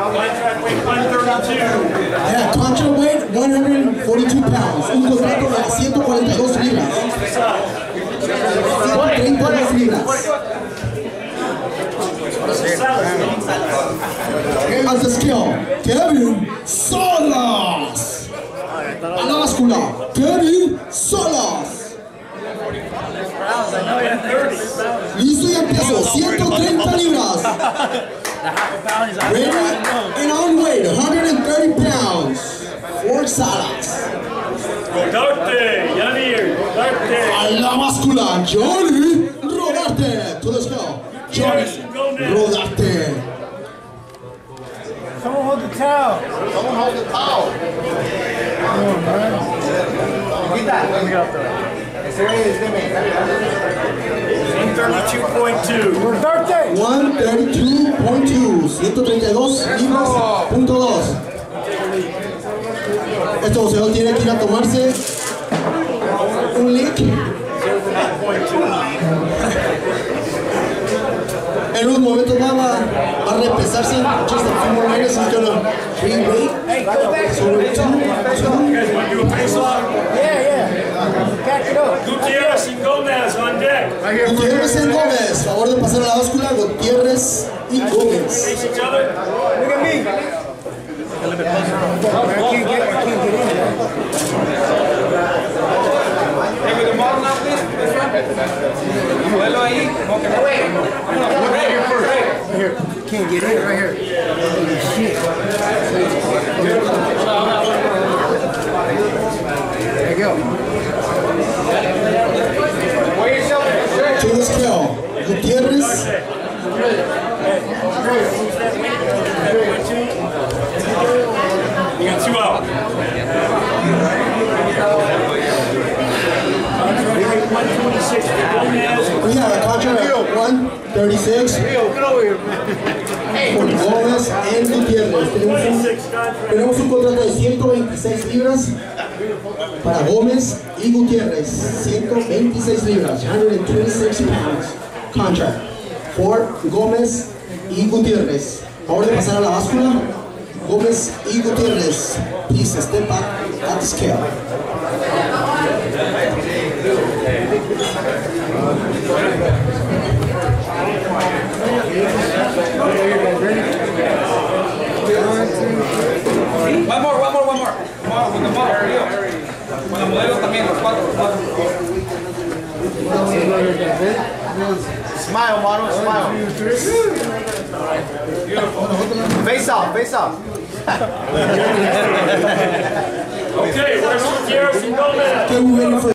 Contract weight 132. Yeah, contract weight 142 pounds. Un contrato de 142 libras. 132 libras. Al the scale, Kevin Solas. A la báscula, Kevin Solas. Listo y empiezo, 130 libras. Ready and on weight, 130 pounds. Four Salas. Rodarte, Yanir, Rodarte. A la báscula, Johnny Rodarte. To the scale, Johnny Rodarte. Someone hold the towel. Someone hold the towel. Ese güey es de Mexicali. 132.2. Rodarte. 132.2, 132 libras, punto 2. Este boxeador tiene que ir a tomarse un lick. En unos momentos va, a repesarse. Just a few more minutes. Gutierrez and Gomez on deck. Gutiérrez y Gómez, favor de pasar a la báscula, Gutiérrez y Gómez. Vuelo ahí. Como que no. Can't get in right here. Scale, Gutiérrez You got two out. 126 for Gomez. We have a contract at 136 por Gómez and Gutiérrez. Tenemos un, 26 contract. tenemos un contrato de 126 libras para Gómez y Gutiérrez. 126 libras, 126 pounds contract for Gómez y Gutiérrez. Favor de pasar a la báscula. Gómez y Gutiérrez. Please step back at scale. Smile, model, smile. Face off, face off. Okay, Gutierrez and Gomez?